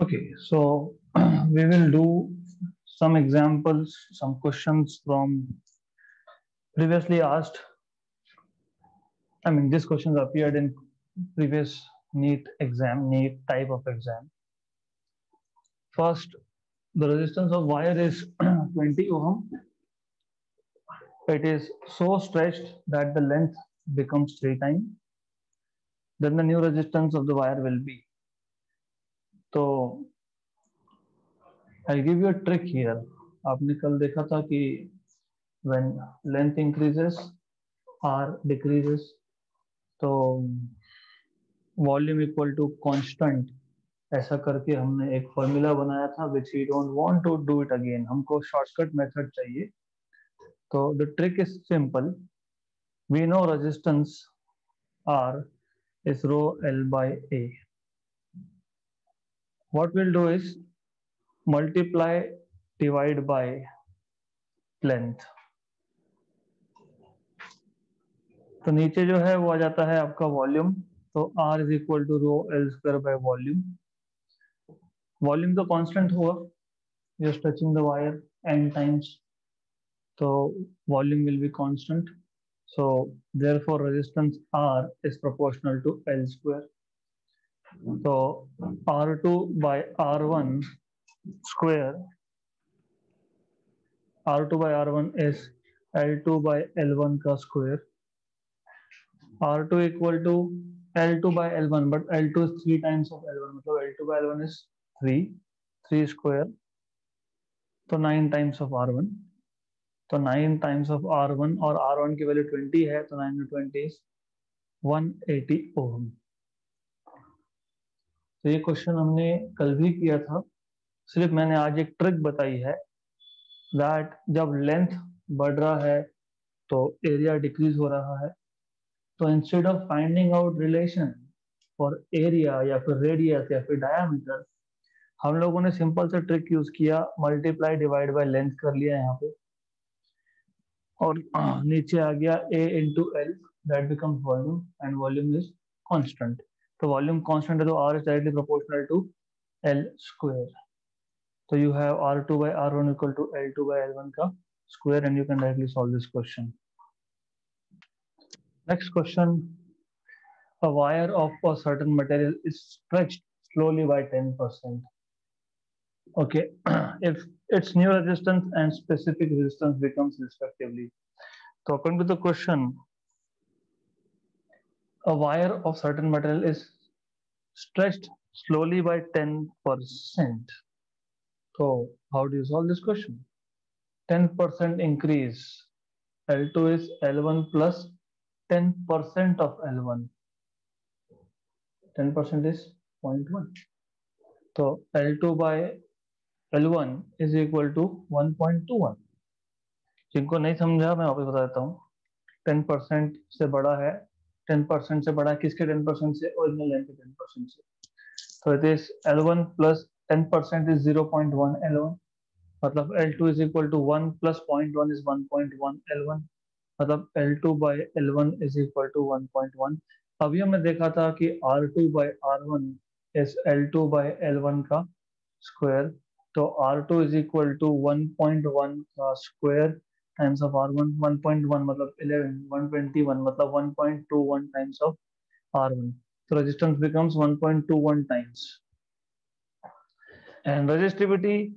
Okay, so we will do some examples, some questions from previously asked. I mean, these questions appeared in previous NEET exam, NEET type of exam. First, the resistance of wire is 20 ohm. It is so stretched that the length becomes three times. Then the new resistance of the wire will be तो I give you trick here आपने कल देखा था कि when length increases or decreases तो volume equal to constant ऐसा करके हमने एक फॉर्मूला बनाया था which we don't want to do it again हमको शॉर्टकट मेथड चाहिए। तो the trick is simple we know resistance R is rho L by A what we'll do is multiply, divide by length. तो नीचे जो है वो आ जाता है आपका वॉल्यूम तो R is equal to rho L square by volume volume तो कॉन्स्टेंट होगा just touching the wire n times तो volume will be constant so therefore resistance R is proportional to L square So R2 by R1 square, R2 by R1 is L2 by L1 का square. R2 equal to L2 by L1, but L2 is three times of L1. मतलब L2 by L1 is three, three square. तो nine times of R1. तो nine times of R1 और R1 की value 20 है तो nine में 20 is 180 ohm. तो ये क्वेश्चन हमने कल भी किया था। सिर्फ़ मैंने आज एक ट्रिक बताई है दैट जब लेंथ बढ़ रहा है तो एरिया डिक्रीज हो रहा है। तो instead of finding out relation for area या फिर रेडियस या फिर डायामीटर हम लोगों ने सिंपल सा ट्रिक यूज़ किया मल्टीप्लाई डिवाइड बाय लेंथ कर लिया यहाँ पे। और नीचे आ गया A into L that becomes volume and volume is constant So volume constant to R is directly proportional to L square. So you have R2 by R1 equal to L2 by L1 ka square and you can directly solve this question. Next question. A wire of a certain material is stretched slowly by 10%. Okay, if its new resistance and specific resistance becomes respectively. So according to the question, a wire of certain material is stretched slowly by 10%. So how do you solve this question? 10% increase. L2 is L1 plus 10% of L1. 10% is 0.1. So L2 by L1 is equal to 1.21. जिनको नहीं समझा मैं वापस बता देता हूँ 10% से बड़ा है टेन परसेंट से बड़ा किसके टेन परसेंट से? ओरिजिनल लेंथ के टेन परसेंट से। तो it is L one plus ten percent is zero point one L one मतलब L two is equal to one plus point one is one point one L one मतलब L two by L one is equal to one point one अभी हमने देखा था कि R two by R one is L two by L one का square तो R two is equal to one point one का square times of R1, 1.1 मतलब 11, 121 मतलब 1.21 times of R1. So resistance becomes 1.21 times. And resistivity,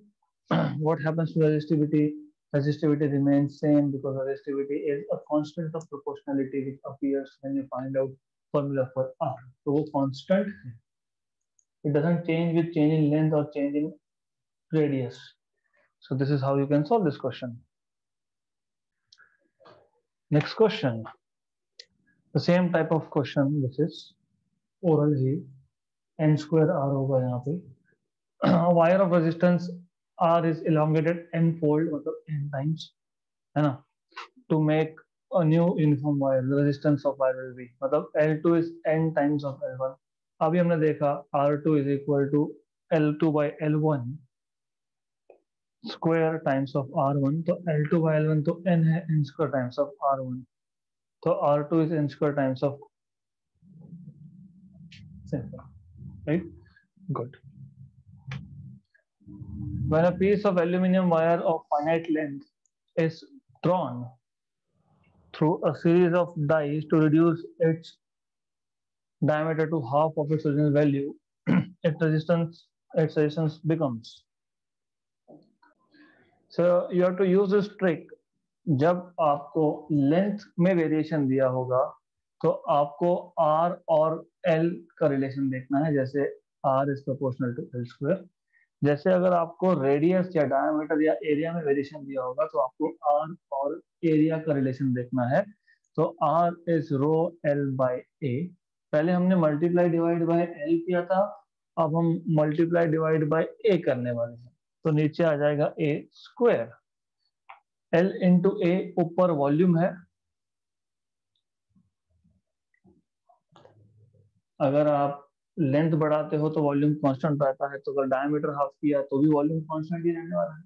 what happens to resistivity? Resistivity remains same because resistivity is a constant of proportionality which appears when you find out formula for R. So वो constant It doesn't change with change in length or change in radius. So this is how you can solve this question. Next question. The same type of question, this is oral he n square r होगा यहाँ पे wire of resistance r is elongated n fold मतलब n times है ना to make a new uniform wire the resistance of wire will be मतलब L2 is n times of L1 अभी हमने देखा R2 is equal to L2 by L1 square times of R one तो L two by L one तो N है n square times of R one तो R two is n square times of right good when a piece of aluminum wire of finite length is drawn through a series of dies to reduce its diameter to half of its original value, its resistance its resistance becomes. So you have to use this trick. जब आपको length में variation दिया होगा तो आपको are और L का relation देखना है, जैसे R is proportional to L square जैसे अगर आपको रेडियस या डायमीटर या एरिया में वेरिएशन दिया होगा तो आपको आर और एरिया का रिलेशन देखना है। तो R is rho L by A पहले हमने मल्टीप्लाई डिवाइड बाय एल किया था, अब हम मल्टीप्लाई डिवाइड बाय ए करने वाले हैं। तो नीचे आ जाएगा A square L into A ऊपर वॉल्यूम है। अगर आप लेंथ बढ़ाते हो तो वॉल्यूम कांस्टेंट रहता है। तो अगर डायमीटर हाफ़ किया तो भी वॉल्यूम कांस्टेंट ही रहने वाला है।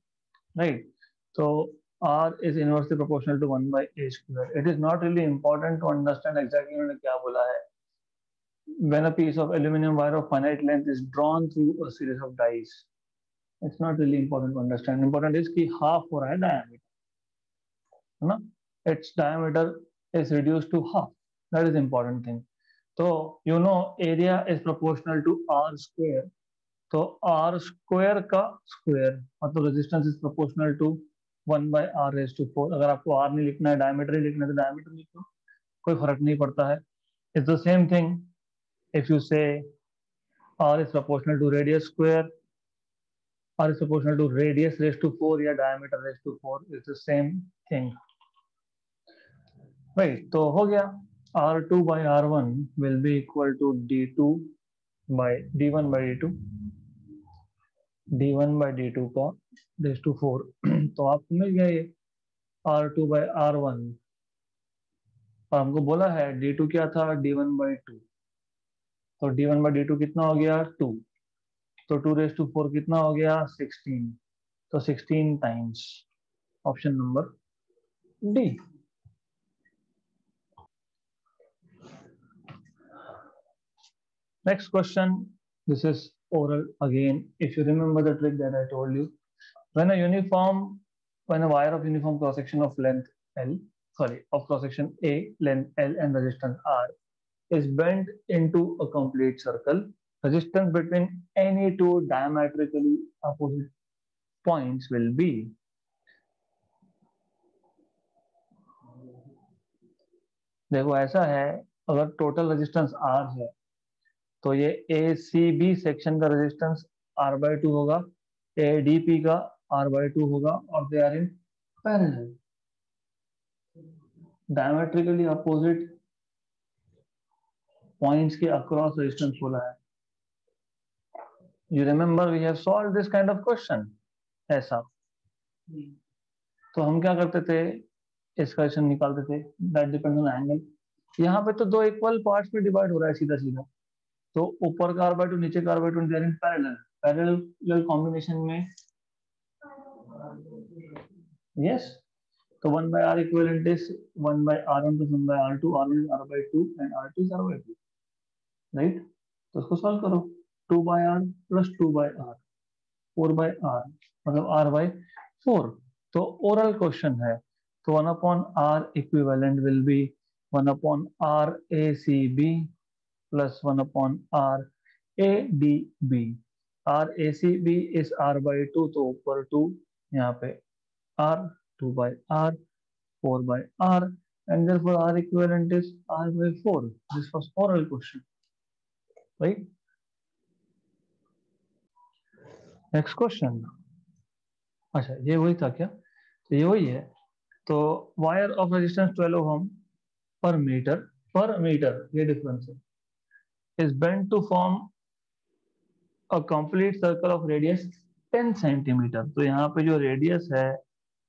राइट तो R is inversely proportional to one by A square it is not really important to understand actually उन्होंने क्या बोला है। When a piece of aluminium wire of finite length is drawn through a series of dies, it's not really important to understand. Important is कि half हो रहा है diameter, है ना? Its diameter is reduced to half. That is important thing. तो you know area is proportional to R square तो R square का square मतलब resistance is proportional to one by R raise to four अगर आपको are नहीं लिखना है diameter ही लिखना है तो डायमीटर लिख लो कोई फ़र्क नहीं पड़ता है it's the same thing if you say R is proportional to radius square R is proportional to radius raise to four या diameter raise to four it's the same thing right तो हो गया। R2 by R1 will be equal to D2 by D1 by D2 D1 by D2 का raise to four तो आपको मिल गया ये R2 by R1 और हमको बोला है D2 क्या था? D1 by 2 तो D1 by D2 कितना हो गया? 2 तो टू रेस टू फोर कितना हो गया? सिक्सटीन तो sixteen times option number D next question this is oral again if you remember the trick that I told you when a uniform when a wire of uniform cross section of length L sorry of cross section A length L and resistance R is bend into a complete circle resistance between any two diametrically opposite points will be देखो, ऐसा है, अगर total resistance R है तो ये A C B section का resistance R by two होगा A D P का आर बाई टू होगा, और they are in parallel diametrically opposite points के अक्रॉस रेजिस्टेंस बोला है। You remember we have solve this kind of question ऐसा। तो हम क्या करते थे? इसका क्वेश्चन निकालते थे। दैट डिपेंड्स ऑन एंगल यहाँ पे तो दो इक्वल पार्ट्स में डिवाइड हो रहा है सीधा सीधा तो ऊपर का आर बाई टू नीचे का R by two in parallel parallel combination में यस तो one by R equivalent is one by R one plus one by R two R by two and R two is R by two right तो उसको solve करो। Two by R plus two by R, four by R मतलब R by four. तो oral question है तो one upon R equivalent will be one upon R A C B plus one upon R A D B. R A C B is R by two तो ऊपर two, यहाँ पे R, two by R, four by R. And for R equivalent is R by four. This was oral question right next question अच्छा ये वही था क्या? तो ये वही है। तो wire of resistance 12 ohm per metre पर मीटर ये डिफरेंस है। Is bend to form a complete circle of radius ten centimetre तो यहाँ पे जो रेडियस है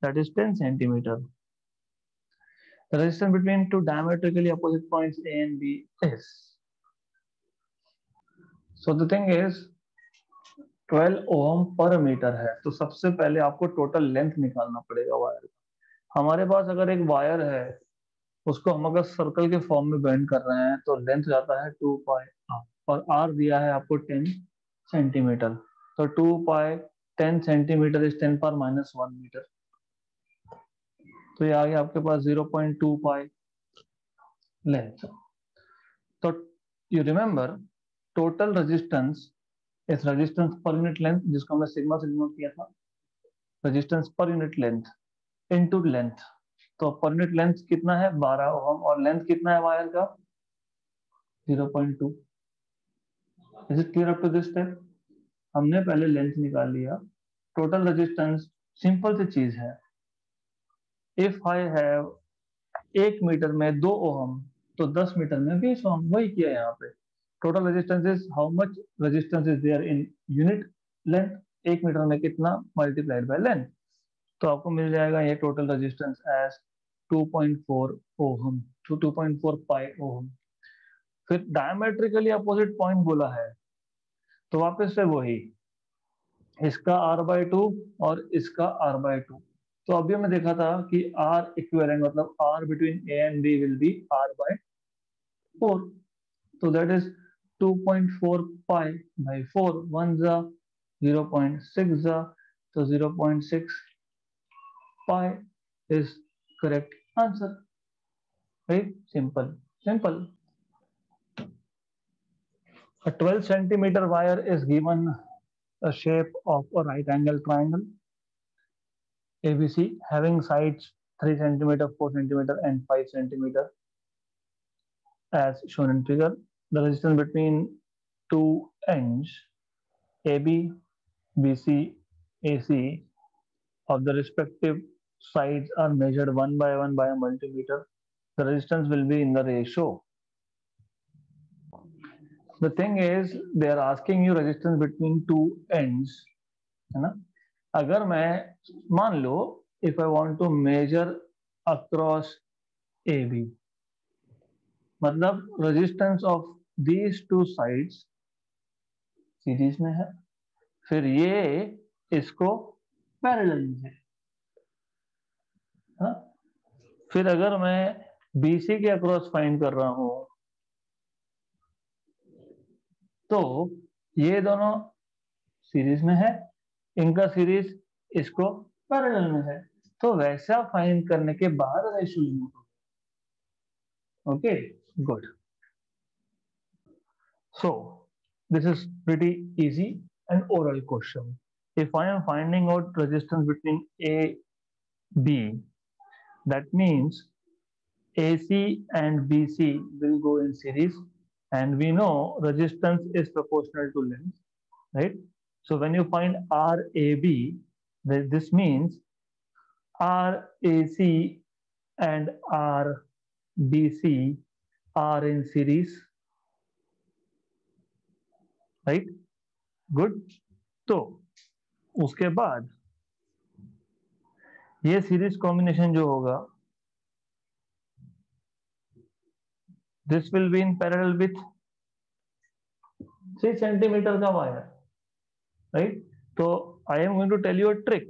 that is 10 centimetre resistance between two diametrically opposite points A and B is so the thing is 12 ohm per metre है तो सबसे पहले आपको टोटल लेंथ निकालना पड़ेगा वायर का। हमारे पास अगर एक वायर है, उसको हम अगर सर्कल के फॉर्म में बेंड कर रहे हैं तो लेंथ जाता है टू पाई और आर दिया है आपको टेन सेंटीमीटर तो two pi ten centimetre is 10 पर माइनस वन मीटर तो ये आ गया आपके पास 0.2 पाई लेंथ तो you remember total resistance is resistance per unit length जिसको हमने सिग्मा से डिनोट किया था resistance per unit length into length तो पर यूनिट लेंथ कितना है? 12 ओम और लेंथ कितना है वायर का? 0.2 is it clear up to this step हमने पहले लेंथ निकाल लिया। टोटल रेजिस्टेंस सिंपल सी चीज़ है। इफ़ आई हैव एक मीटर में दो ओहम तो दस मीटर में बीस ओहम वही किया यहाँ पे। Total resistance is how much resistance is there in unit length एक मीटर में कितना मल्टीप्लाइड बाय लेंथ तो आपको मिल जाएगा ये total resistance as 2.4 ohm to 2.4 pi ohm फिर डायमेट्रिकली अपोजिट पॉइंट बोला है तो वापस से वही, इसका r बाय टू और इसका r बाय टू तो अभी हमने देखा था कि r इक्विवेलेंट मतलब r between a and b will be r by 4 तो that is 2.4 pi by 4 1 za 0.6 za so 0.6 pi is correct answer. Very simple simple. A 12 centimeter wire is given a shape of a right angle triangle. ABC having sides 3 centimeter, 4 centimeter, and 5 centimeter as shown in figure The resistance between two ends AB, BC, AC of the respective sides are measured one by one by a multimeter. The resistance will be in the ratio. The thing is, they are asking you resistance between two ends. है ना अगर मैं मान लो if I want to measure across A B मतलब resistance of these two sides series में है। फिर ये इसको पैरेलल में है। हा? फिर अगर मैं बीसी के अक्रॉस फाइंड कर रहा हूँ तो ये दोनों सीरीज़ में है। इनका सीरीज़ इसको पैरेलल में है। तो वैसा फाइंड करने के बाद ratio okay Good. So this is pretty easy, and oral question. If I am finding out resistance between A, B, that means AC and BC will go in series. And we know resistance is proportional to length, right? So when you find RAB, this means RAC and RBC are in series, right? Good. तो उसके बाद ये series combination जो होगा this will be in parallel with three centimetre का wire right? So I am going to tell you a trick.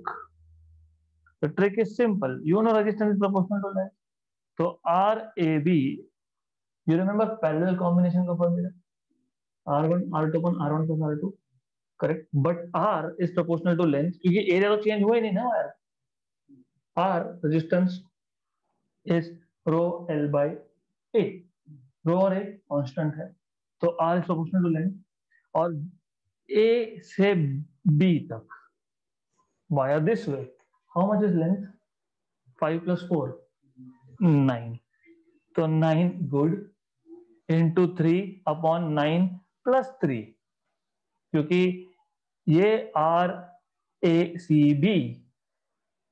The trick is simple. You know resistance is proportional to length. So RAB, you remember parallel combination का formula? R1, R2 upon R1 plus R2, correct? But R is proportional to length क्योंकि area तो change हुआ ही नहीं ना यार. R resistance is rho L by A. Rho और A constant है. तो R is proportional to length और ए से बी तक via this way how much is length five plus four nine तो nine good into three upon nine plus three क्योंकि ये R A C B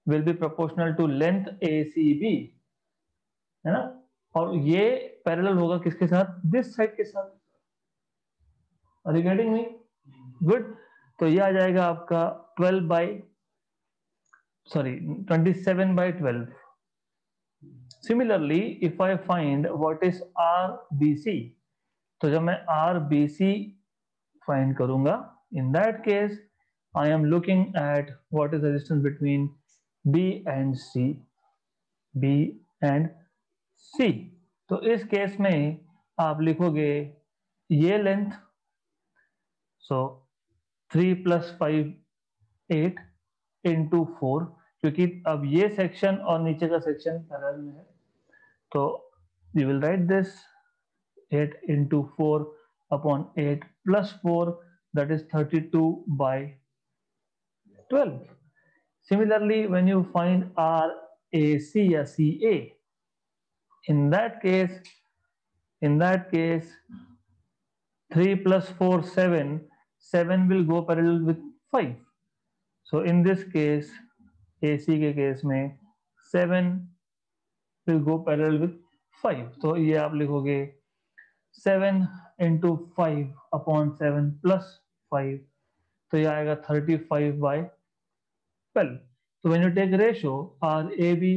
will be proportional to length A C B है ना? और ये parallel होगा किसके साथ? दिस साइड के साथ. गेटिंग मी गुड तो ये आ जाएगा आपका 12 by sorry 27 by 12 similarly if I find what is R B C तो जब मैं आर बी सी फाइंड करूँगा in that case I am looking at what is resistance between B and C B and C तो इस case में आप लिखोगे ये length so 3 plus 5 eight into four क्योंकि अब ये सेक्शन और नीचे का सेक्शन पैरेलल में है। तो you will write this eight into four upon eight plus four that is thirty two by twelve Similarly, when you find RAC or CA, in that case, in that case, 3 plus 4, 7, 7 will go parallel with 5. So in this case, AC के case में 7 फिर गो parallel with five तो ये आप लिखोगे seven into five upon seven plus five तो ये आएगा थर्टी फाइव बाई ट्वेल्व तो when you take ratio R A B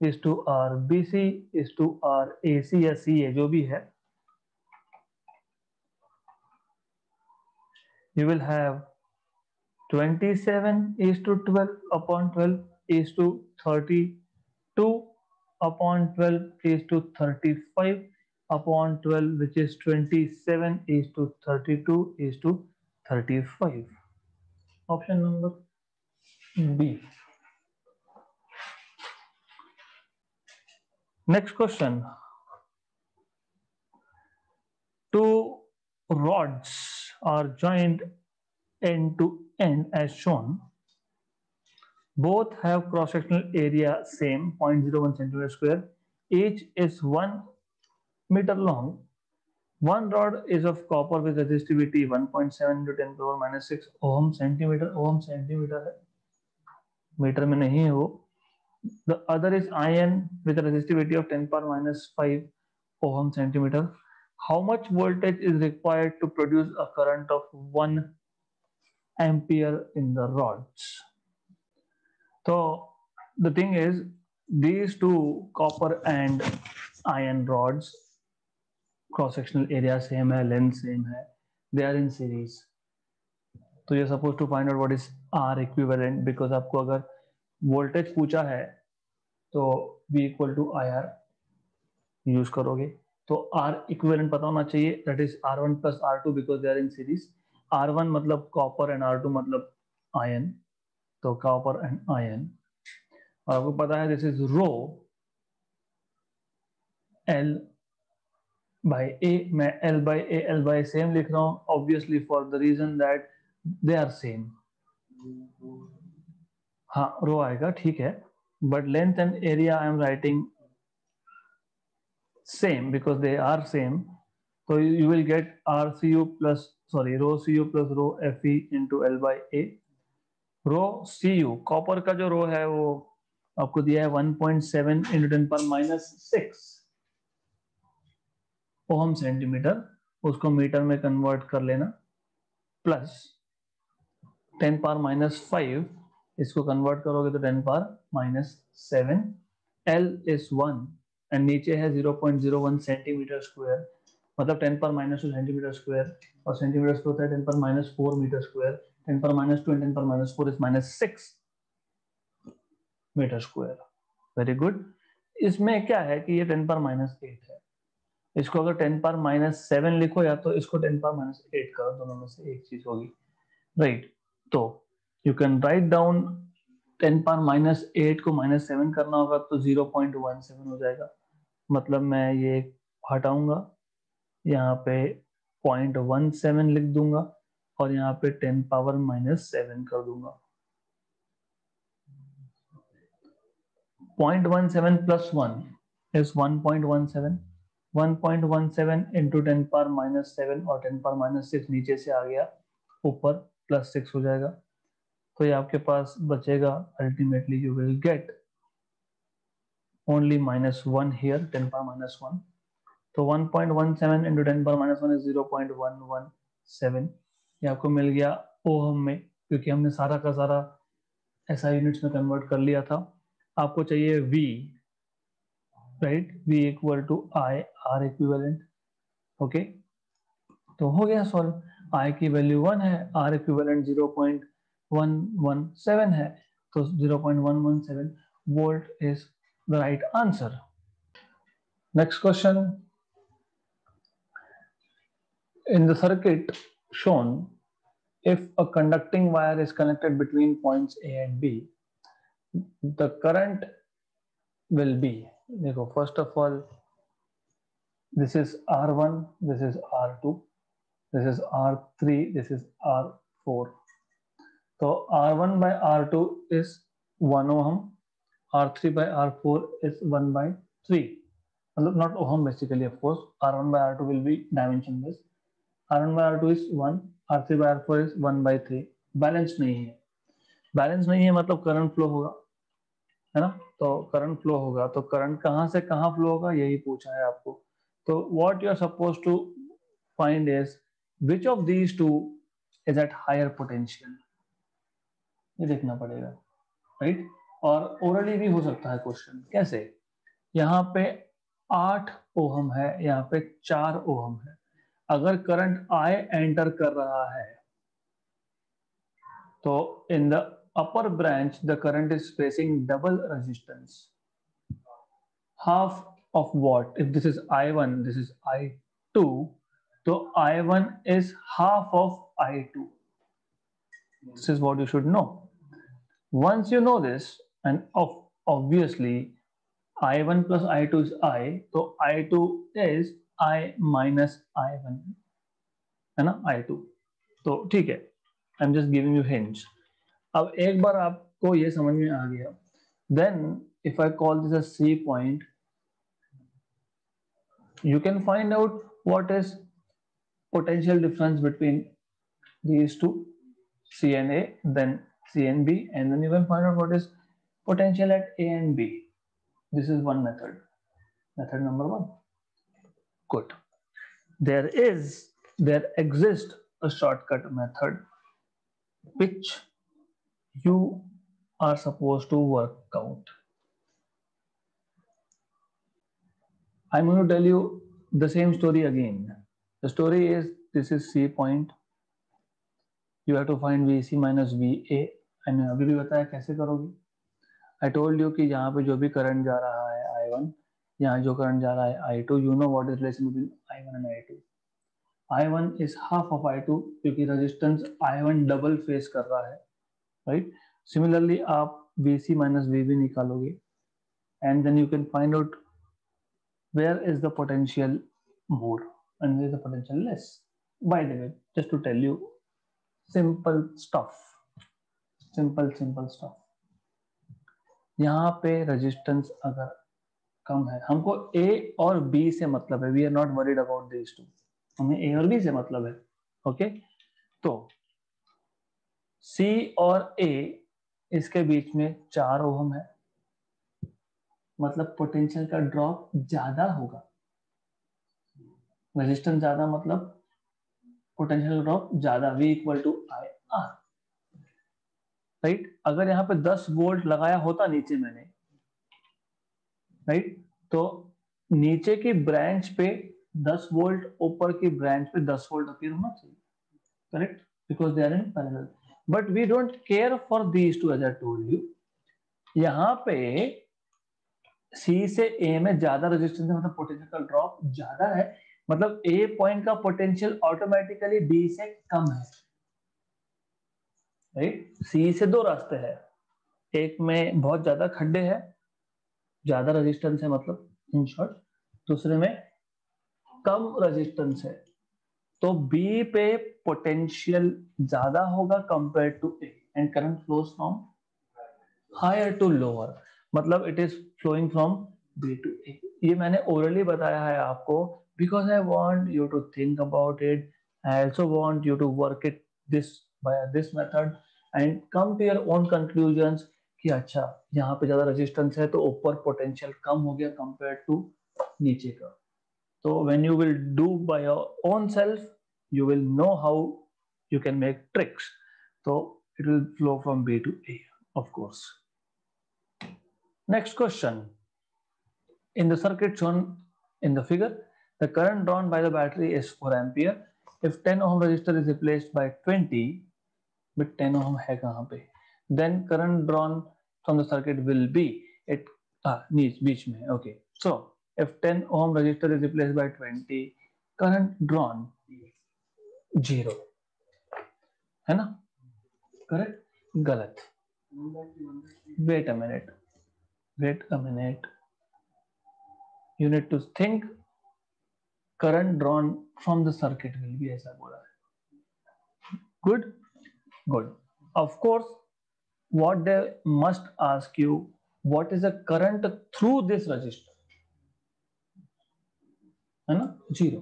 is to R B C is to R A C या C A जो भी है you will have twenty seven is to twelve upon twelve is to thirty two upon 12 is to 35 upon 12 which is 27 is to 32 is to 35 option number B. Next question. Two rods are joined end to end as shown. Both have cross-sectional area same 0.01 centimeter square. Each is 1 meter long. One rod is of copper with resistivity 1.7 to 10 power minus 6 ohm centimeter. Ohm centimeter है metre में नहीं है वो the other is iron with resistivity of 10 power minus 5 ohm centimetre how much voltage is required to produce a current of 1 ampere in the rods तो the thing is these two copper and iron rods cross sectional area same है length same है they are in series. तो ये suppose to find out what is R equivalent because आपको अगर voltage पूछा है तो V equal to I R use करोगे। तो आर इक्विवेलेंट पता होना चाहिए that is R one plus R two because they are in series R मतलब कॉपर एंड आर टू मतलब आयन तो कॉपर एंड आयन और आपको पता है this is rho L by A मैं L by A L by same लिख रहा हूँ obviously for the reason that they are same हाँ रो आएगा, ठीक है। But length and area I am writing same because they are same तो you will get R C U plus sorry rho C U plus rho F E into L by A rho C U, copper का जो rho है वो आपको दिया है 1.7 point seven into ten पर minus six ohm centimetre, उसको metre में कन्वर्ट कर लेना, प्लस टेन पार माइनस फाइव, इसको कन्वर्ट करोगे तो ten par minus seven, L is one, and नीचे है zero point zero one centimetre square मतलब टेन पर माइनस टू सेंटीमीटर स्क्वायर, और सेंटीमीटर स्क्वायर होता है टेन पर minus four metre square ten पर माइनस टू एंड टेन पर minus four is minus six metre square. Very good इसमें क्या है कि ये टेन पर माइनस एट है। इसको अगर टेन पर माइनस सेवन लिखो या तो इसको टेन पर माइनस एट करो, दोनों में से एक चीज़ होगी। राइट. तो you can write down ten power minus eight को माइनस सेवन करना होगा तो ज़ीरो पॉइंट वन सेवन हो जाएगा। मतलब मैं ये हटाऊँगा। यहाँ पे पॉइंट वन सेवन लिख दूँगा। और यहाँ पे टेन पावर माइनस सेवन कर दूँगा। Point one seven plus one is one point one seven one point one seven into ten power minus seven और टेन पावर माइनस सिक्स नीचे से आ गया। ऊपर प्लस सिक्स हो जाएगा। तो ये आपके पास बचेगा। Ultimately you will get only minus one here 10 power minus 1 so 1.17 one is zero point one one seven ये आपको मिल गया ओहम में, क्योंकि हमने सारा का सारा ऐसा यूनिट्स में कन्वर्ट कर लिया था। आपको चाहिए V right V equal to I R equivalent okay तो हो गया सॉल्व आई की वैल्यू वन है R equivalent zero point one one seven है। तो zero point one one seven volt is the right answer next question in the circuit shown if a conducting wire is connected between points A and B, the current will be, first of all, this is R1, this is R2, this is R3, this is R4. So R1 by R2 is 1 ohm, R3 by R4 is 1 by 3. Not ohm basically, of course. R1 by R2 will be dimensionless. R1 by R2 is 1, R3 by R4 is 1 by 3. Balance नहीं है। Balance नहीं है मतलब current flow होगा है ना? तो current flow होगा। तो करंट कहाँ से कहाँ फ्लो होगा यही पूछा है आपको। तो what you are supposed to find is which of these two is at higher potential ये देखना पड़ेगा राइट और ओरली भी हो सकता है क्वेश्चन कैसे? यहाँ पे आठ ओहम है यहाँ पे चार ओहम है। अगर करंट आई एंटर कर रहा है तो in the upper branch the current is facing double resistance half of what if this is I one this is I two तो I one is half of I two this is what you should know once you know this and obviously i1 plus i2 is i तो i2 is I minus I one है ना? I two तो ठीक है I am just giving you hints अब एक बार आपको ये समझ में आ गया। Then if I call this C point you can find out what is potential difference between these two C and A then C and B and you can find out what is potential at A and B this is one method method number one Good. There is, there exists a shortcut method which you are supposed to work out. I'm going to tell you the same story again. The story is this is C point. You have to find VC minus VA. मैंने अभी भी बताया कैसे करोगे आई told you कि यहाँ पे जो भी करंट जा रहा है यहाँ जो करंट जा रहा है I two you know what is relation between I one and I two I one is half of I two क्योंकि resistance I one double face कर रहा है राइट सिमिलरली आप वी सी माइनस वी भी निकालोगे and then you can find out where is the potential more and where is the potential less. By the way, just to tell you, simple stuff, simple simple stuff. यहाँ पे resistance अगर कम है। हमको A और B से मतलब है। We are not worried about this two हमें ए और बी से मतलब है। ओके तो सी और ए इसके बीच में चार ओहम है। मतलब पोटेंशियल का ड्रॉप ज़्यादा होगा। रेजिस्टेंस ज़्यादा मतलब पोटेंशियल ड्रॉप ज़्यादा। V equal to I R right अगर यहाँ पे 10 वोल्ट लगाया होता नीचे मैंने राइट? तो नीचे की ब्रांच पे 10 वोल्ट, ऊपर की ब्रांच पे 10 वोल्ट अपीयर होना चाहिए। Correct? Because they are in parallel but we don't care for these two as I told you यहाँ पे सी से ए में ज़्यादा रेजिस्टेंस है मतलब पोटेंशियल का ड्रॉप ज़्यादा है। मतलब ए पॉइंट का पोटेंशियल ऑटोमेटिकली बी से कम है। राइट सी से दो रास्ते हैं। एक में बहुत ज़्यादा खड्डे है ज़्यादा रेजिस्टेंस है मतलब इन शॉर्ट दूसरे में कम रेजिस्टेंस है। तो बी पे पोटेंशियल ज़्यादा होगा compare to A and current flows from higher to lower मतलब it is flowing from B to A ये मैंने ओरली बताया है आपको because I want you to think about it I also want you to work it this by this method, and come to your own कि अच्छा यहाँ पे ज़्यादा रेजिस्टेंस है तो ऊपर पोटेंशियल कम हो गया कंपेयर टू नीचे का तो when you will do by your own self you will know how you can make tricks so it will flow from b to a of course next question in the circuit shown in the figure the current drawn by the battery is 4 ampere if 10 ohm resistor is replaced by 20 but 10 ohm है कहाँ पे then current drawn from the circuit will be it ah बीच बीच में okay so if 10 ohm resistor is replaced by 20 current drawn zero है ना correct गलत wait a minute wait a minute you need to think current drawn from the circuit will भी ऐसा बोला है good good of course what they must ask you, what is the current through this resistor है ना? Zero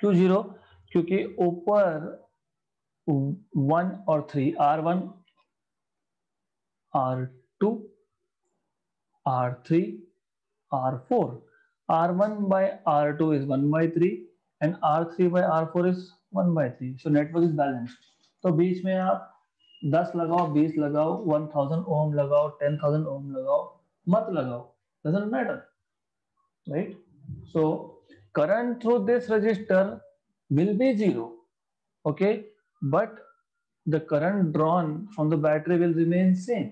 क्यों zero क्योंकि ऊपर one और three R one R two R three R four R one by R two is one by three and R three by R four is one by three so network is balanced तो बीच में आप दस लगाओ, बीस लगाओ, one thousand ओम लगाओ, ten thousand ओम लगाओ, मत लगाओ। Matter right so current through this resistor will be zero okay but the current drawn from the battery will remain same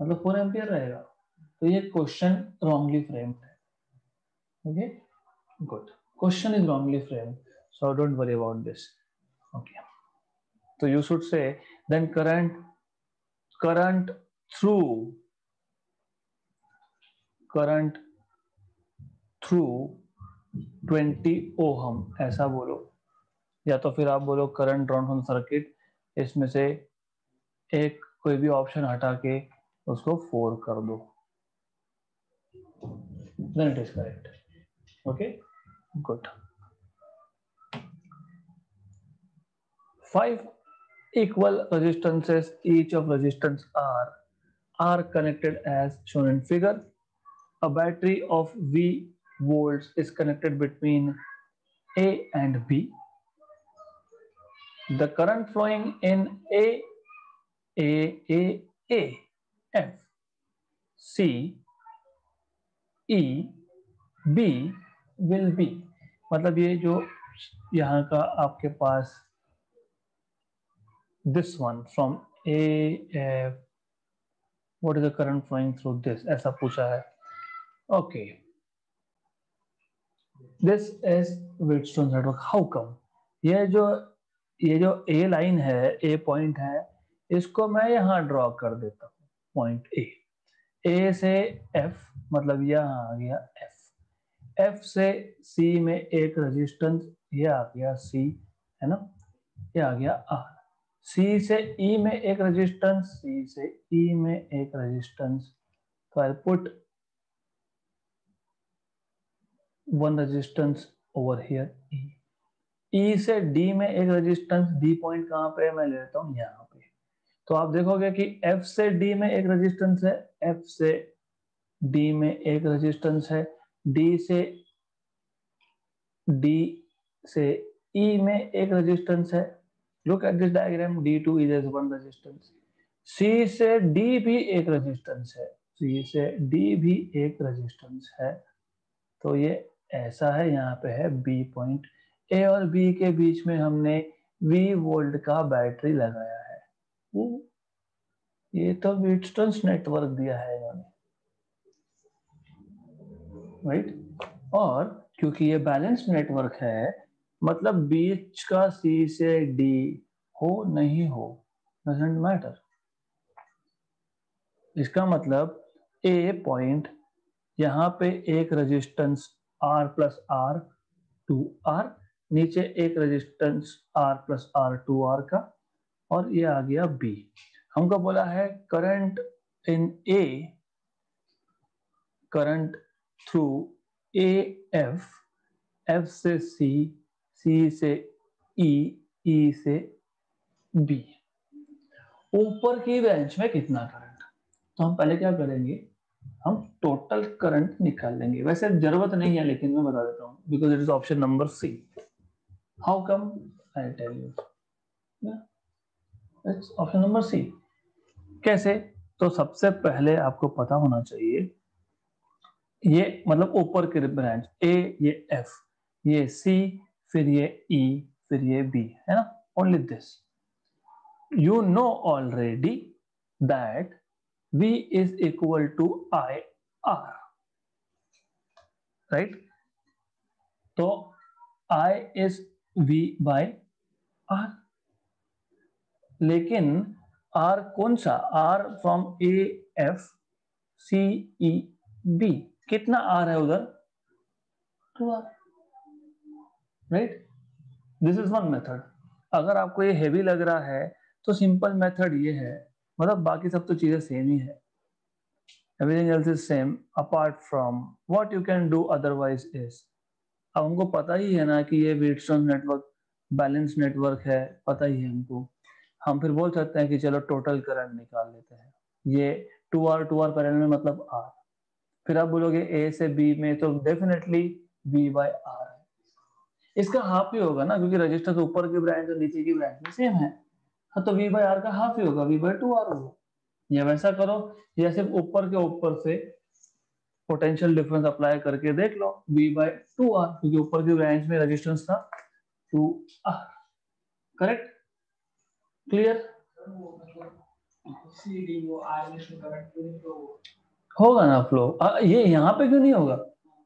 मतलब फोर एम्पियर रहेगा। तो ये क्वेश्चन रॉन्गली फ्रेम्ड है। Okay good question is wrongly frame so don't worry about this okay तो you should say then current current through current through 20 ohm ऐसा बोलो या तो फिर आप बोलो करंट ड्रॉन सर्किट इसमें से एक कोई भी ऑप्शन हटा के उसको फोर कर दो then it is correct okay good five equal resistances each of resistance r are connected as shown in figure a battery of v volts is connected between a and b the current flowing in a a a a f c e b will be मतलब ये जो यहाँ का आपके पास this one from a f what is the current flowing through this ऐसा पूछा है okay this is Wheatstone network how come ये जो ये जो ए लाइन है ए पॉइंट है इसको मैं यहाँ ड्रॉ कर देता हूँ पॉइंट ए ए से एफ़ मतलब यहाँ आ गया एफ़ एफ़ से सी में एक रेजिस्टेंस ये आ गया सी है ना ये आ गया आर सी से ई e में एक रेजिस्टेंस सी से ई e में एक रेजिस्टेंस तो I put one resistance over here E E से डी में एक रेजिस्टेंस डी पॉइंट कहाँ पे मैं लेता हूँ यहाँ पे। तो आप देखोगे कि एफ़ से डी में एक रेजिस्टेंस है एफ़ से डी में एक रेजिस्टेंस है डी से डी से e में एक रेजिस्टेंस है look at this diagram D two is one resistance C से डी भी एक रेजिस्टेंस है. सी से डी भी एक रेजिस्टेंस है. तो ये ऐसा है, यहाँ पे है बी पॉइंट ए और बी के बीच में हमने वी वोल्ट का बैटरी लगाया है. वो, ये तो विटस्टन्स नेटवर्क दिया है इन्होंने. राइट और क्योंकि ये बैलेंस नेटवर्क है मतलब बीच का सी से डी हो नहीं हो डजेंट मैटर इसका मतलब ए पॉइंट यहाँ पे एक resistance R plus R two R नीचे एक resistance R plus R two R का, और ये आ गया बी हमको बोला है current in A current through A F F से सी सी से ई e, ई e से बी ऊपर की बेंच में कितना करंट तो हम पहले क्या करेंगे? हम टोटल करंट निकाल लेंगे। वैसे ज़रूरत नहीं है लेकिन मैं बता देता हूँ because it is option number C how come I tell you option number C कैसे? तो सबसे पहले आपको पता होना चाहिए ये मतलब ऊपर के ब्रांच ए ये एफ़ ये सी फिर ये e, फिर ये बी है ना? Only this you know already that V is equal to I R. Right तो I is V by R. लेकिन आर कौन सा? R from A F C E B कितना आर है उधर? Two R right this is one method अगर आपको ये हेवी लग रहा है तो सिंपल मेथड ये है। मतलब बाकी सब तो चीज़ें सेम ही है। Everything else is same apart from what you can do otherwise is अब हमको पता ही है ना कि ये वेटस्टोन नेटवर्क बैलेंस नेटवर्क है, पता ही है हमको। हम फिर बोल सकते हैं कि चलो टोटल करंट निकाल लेते हैं। ये two R two R parallel में मतलब आर फिर आप बोलोगे ए से बी में तो डेफिनेटली बी बाय आर इसका हाफ़ ही होगा ना, क्योंकि रजिस्टर तो ऊपर की ब्रांच और नीचे की ब्रांच में सेम है। हाँ तो वी बाय आर का हाफ़ ही होगा वी बाय टू आर होगा। या वैसा करो, या सिर्फ़ ऊपर के ऊपर से पोटेंशियल डिफरेंस अप्लाई करके देख लो, v बाय टू आर क्योंकि ऊपर की ब्रांच में रेजिस्टेंस था टू आर करेक्ट क्लियर होगा ना फ्लो ये यहाँ पे क्यों नहीं होगा?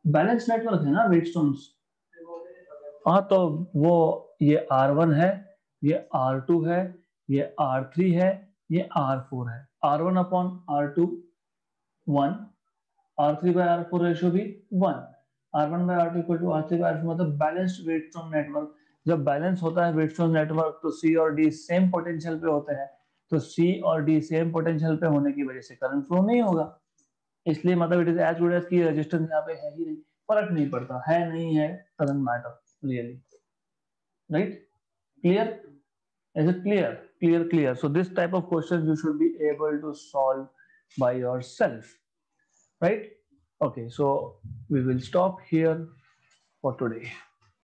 बैलेंस नेटवर्क है ना वेटस्टोन्स हाँ तो वो ये R1 है, ये R2 है, ये R3 है, ये R4 है। R1 upon R2 1 R3 by R4 ratio भी 1 R1 by R2 equal to R3 by R4 मतलब बैलेंस्ड वेटस्टोन नेटवर्क जब बैलेंस होता है वेटस्टोन नेटवर्क तो C और D सेम पोटेंशियल पे होते हैं। तो C और D सेम पोटेंशियल पे होने की वजह से करंट फ्लो नहीं होगा। इसलिए मतलब it is as good as की रेजिस्टेंस यहाँ पे है ही नहीं। फ़र्क नहीं पड़ता। है नहीं, है current matter really right? Clear? Is it clear? Clear clear. So this type of questions you should be able to solve by yourself. Right? Okay so we will stop here for today.